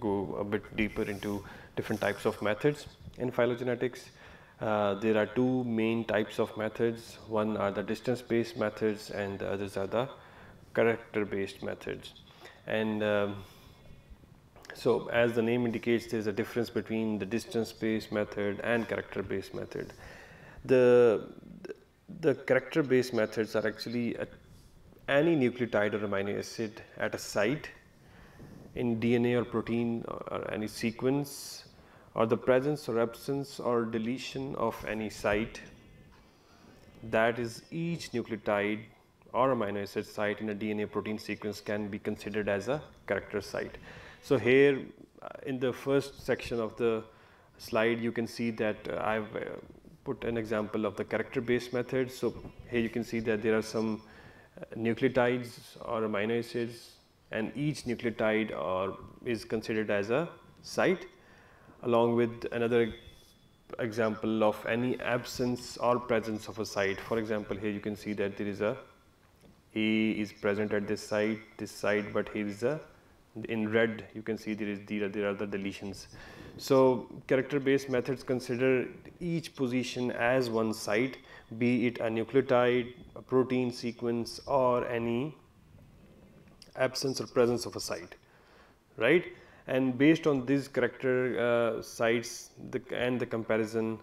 go a bit deeper into different types of methods in phylogenetics. Uh, there are two main types of methods. One are the distance based methods and the others are the character based methods. And um, so as the name indicates there is a difference between the distance based method and character based method. The, the character based methods are actually a, any nucleotide or amino acid at a site in DNA or protein or any sequence or the presence or absence or deletion of any site that is each nucleotide or amino acid site in a DNA protein sequence can be considered as a character site. So, here uh, in the first section of the slide you can see that uh, I have uh, put an example of the character based method. So, here you can see that there are some nucleotides or amino acids and each nucleotide or is considered as a site along with another example of any absence or presence of a site. For example, here you can see that there is a A is present at this site, this site, but here is a in red you can see there is there are, there are the deletions. So, character based methods consider each position as one site be it a nucleotide, a protein sequence or any absence or presence of a site right and based on these character uh, sites the, and the comparison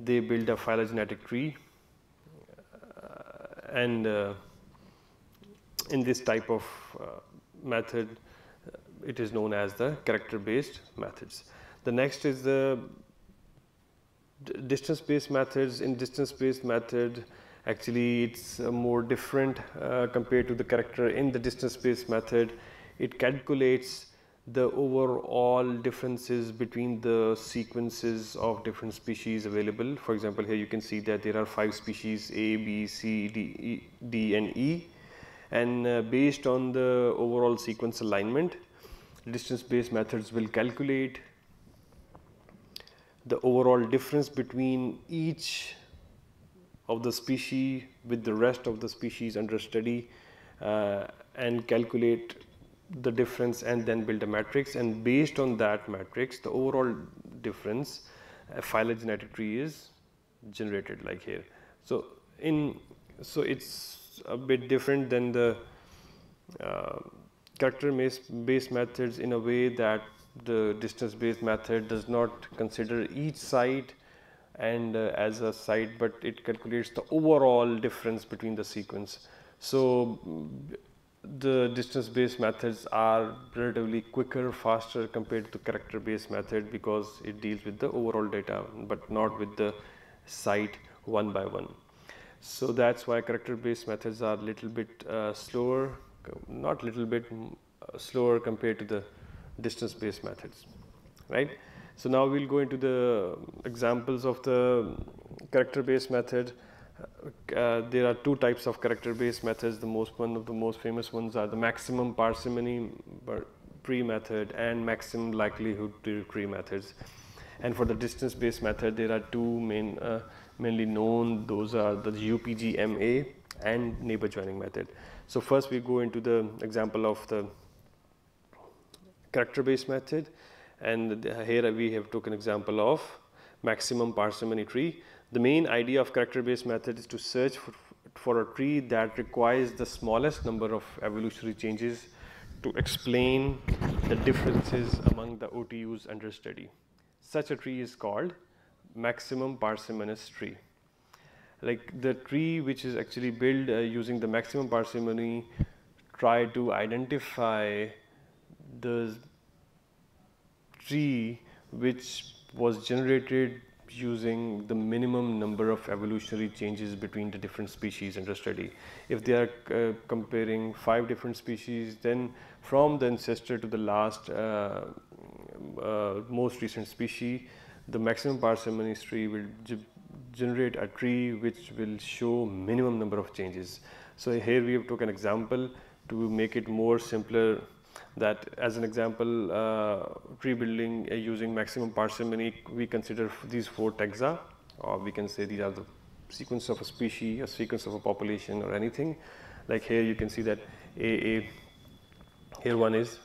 they build a phylogenetic tree uh, and uh, in this type of uh, method uh, it is known as the character based methods. The next is the distance based methods in distance based method actually it's uh, more different uh, compared to the character in the distance based method. It calculates the overall differences between the sequences of different species available. For example here you can see that there are five species a b c d e, d and e. And uh, based on the overall sequence alignment distance based methods will calculate the overall difference between each of the species with the rest of the species under study uh, and calculate the difference and then build a matrix and based on that matrix the overall difference a phylogenetic tree is generated like here. So, in so it's a bit different than the uh, character based methods in a way that the distance based method does not consider each site and uh, as a site, but it calculates the overall difference between the sequence. So, the distance based methods are relatively quicker, faster compared to character based method because it deals with the overall data, but not with the site one by one. So, that is why character based methods are little bit uh, slower, not little bit uh, slower compared to the distance based methods, right. So, now we will go into the examples of the character based method. Uh, there are two types of character based methods. The most one of the most famous ones are the maximum parsimony tree method and maximum likelihood tree methods. And for the distance based method, there are two main uh, mainly known. Those are the UPGMA and neighbor joining method. So first we go into the example of the character based method and here we have took an example of maximum parsimony tree. The main idea of character based method is to search for, for a tree that requires the smallest number of evolutionary changes to explain the differences among the OTUs under study. Such a tree is called maximum parsimonious tree. Like the tree which is actually built uh, using the maximum parsimony try to identify the tree which was generated using the minimum number of evolutionary changes between the different species under study. If they are uh, comparing five different species, then from the ancestor to the last uh, uh, most recent species, the maximum parsimony tree will generate a tree which will show minimum number of changes. So, here we have took an example to make it more simpler that as an example uh, tree building uh, using maximum parsimony we consider these four taxa or we can say these are the sequence of a species, a sequence of a population or anything. Like here you can see that A, A here one is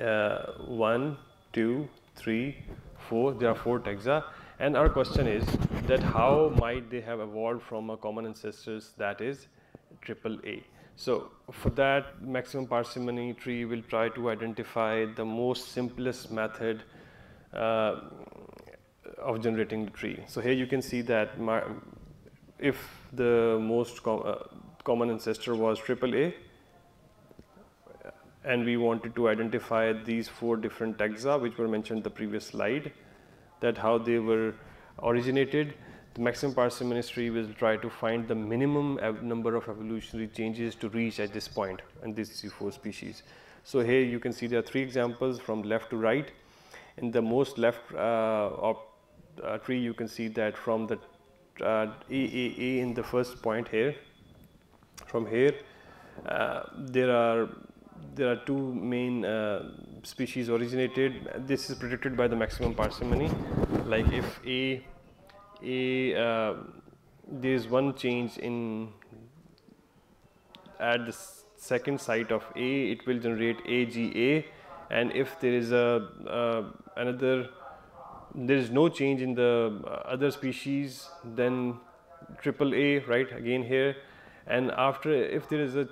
uh, 1, two, three, four. There are four taxa. And our question is that how might they have evolved from a common ancestors that is triple A. So for that maximum parsimony tree will try to identify the most simplest method uh, of generating the tree. So here you can see that if the most com uh, common ancestor was triple A and we wanted to identify these four different taxa which were mentioned the previous slide that how they were originated the maximum parsimony tree will try to find the minimum number of evolutionary changes to reach at this point in these four species. So here you can see there are three examples from left to right. In the most left uh, uh, tree you can see that from the uh, AAA in the first point here, from here uh, there are there are two main uh, species originated. This is predicted by the maximum parsimony. Like if A a uh, there is one change in at the second site of A it will generate AGA and if there is a uh, another there is no change in the other species then triple A right again here. And after if there is a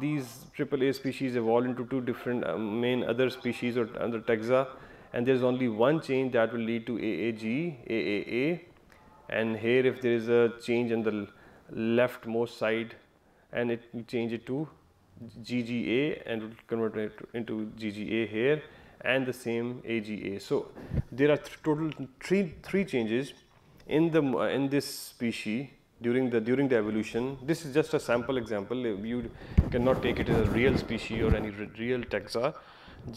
these triple A species evolve into two different uh, main other species or other taxa and there is only one change that will lead to AAG, AAA and here if there is a change on the leftmost side and it change it to GGA and convert it into GGA here and the same AGA. So, there are th total three three changes in the uh, in this species during the during the evolution. This is just a sample example. You cannot take it as a real species or any real taxa.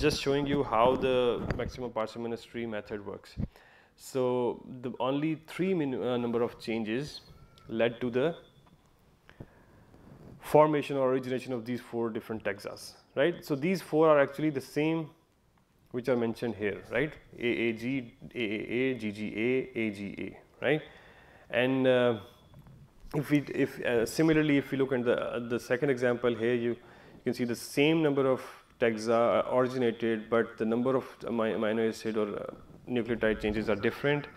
Just showing you how the maximum parsimony tree method works. So, the only three uh, number of changes led to the formation or origination of these four different taxas, right. So, these four are actually the same which are mentioned here, right, AAG, AAA, GGA, AGA, right. And uh, if we, if uh, similarly, if we look at the, uh, the second example here, you, you can see the same number of taxa originated, but the number of amino acid or uh, nucleotide changes are different.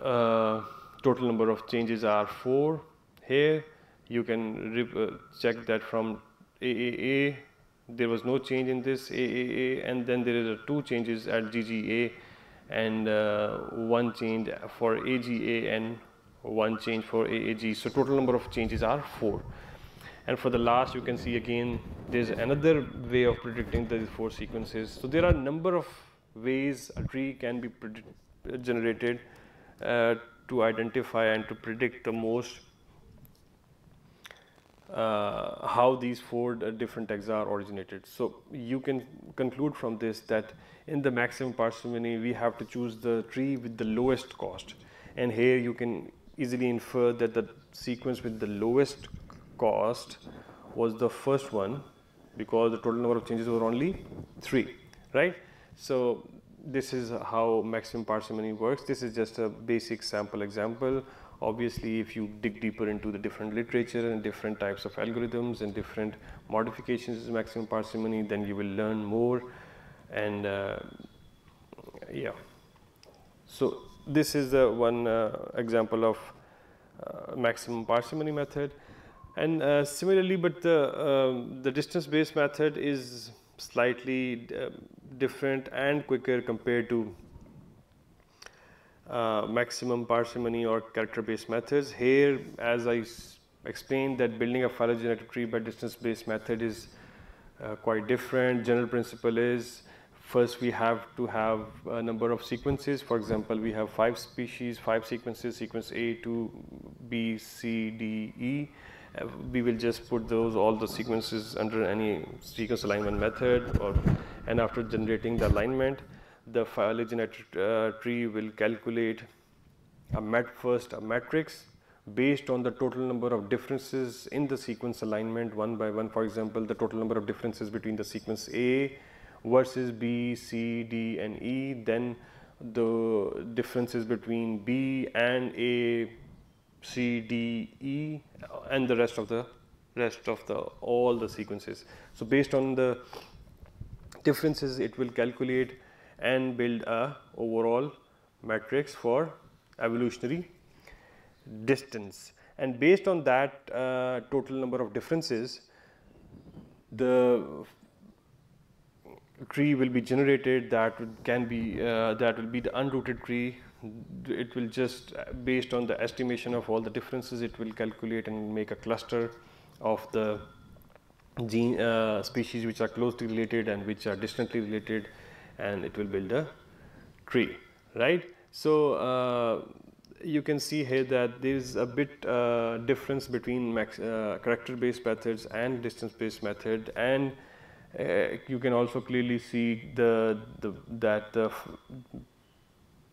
Uh, total number of changes are 4 here. You can uh, check that from AAA there was no change in this AAA and then there is two changes at GGA and uh, one change for AGA and one change for AAG. So total number of changes are 4 and for the last you can see again there is another way of predicting the four sequences. So there are number of ways a tree can be generated uh, to identify and to predict the most uh, how these four different taxa are originated. So, you can conclude from this that in the maximum parsimony we have to choose the tree with the lowest cost and here you can easily infer that the sequence with the lowest cost was the first one because the total number of changes were only 3 right. So, this is how maximum parsimony works. This is just a basic sample example. Obviously, if you dig deeper into the different literature and different types of algorithms and different modifications of maximum parsimony, then you will learn more and uh, yeah. So, this is the one uh, example of uh, maximum parsimony method and uh, similarly, but the, um, the distance based method is slightly uh, different and quicker compared to uh, maximum parsimony or character based methods. Here as I explained that building a phylogenetic tree by distance based method is uh, quite different. General principle is first we have to have a number of sequences. For example, we have five species, five sequences, sequence A to B, C, D, E we will just put those all the sequences under any sequence alignment method or and after generating the alignment the phylogenetic uh, tree will calculate a mat first a matrix based on the total number of differences in the sequence alignment one by one. For example the total number of differences between the sequence A versus B, C, D and E then the differences between B and A C, D, E and the rest of the rest of the all the sequences. So, based on the differences it will calculate and build a overall matrix for evolutionary distance and based on that uh, total number of differences the tree will be generated that can be uh, that will be the unrooted tree. It will just uh, based on the estimation of all the differences it will calculate and make a cluster of the gene uh, species which are closely related and which are distantly related and it will build a tree right? So uh, you can see here that there is a bit uh, difference between max, uh, character based methods and distance based method and you can also clearly see the, the that the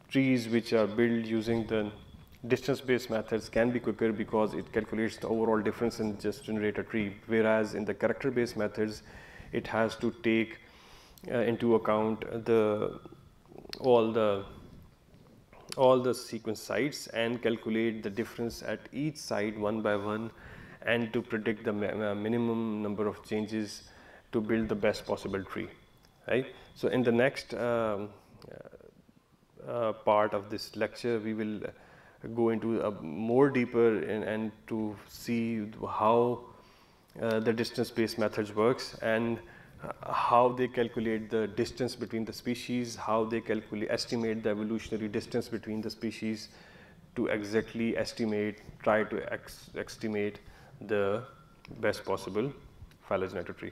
trees which are built using the distance based methods can be quicker because it calculates the overall difference and just generate a tree. Whereas in the character based methods it has to take uh, into account the all the all the sequence sites and calculate the difference at each site one by one and to predict the uh, minimum number of changes to build the best possible tree right so in the next um, uh, part of this lecture we will go into a more deeper in, and to see how uh, the distance based methods works and uh, how they calculate the distance between the species, how they calculate estimate the evolutionary distance between the species to exactly estimate, try to ex estimate the best possible phylogenetic tree.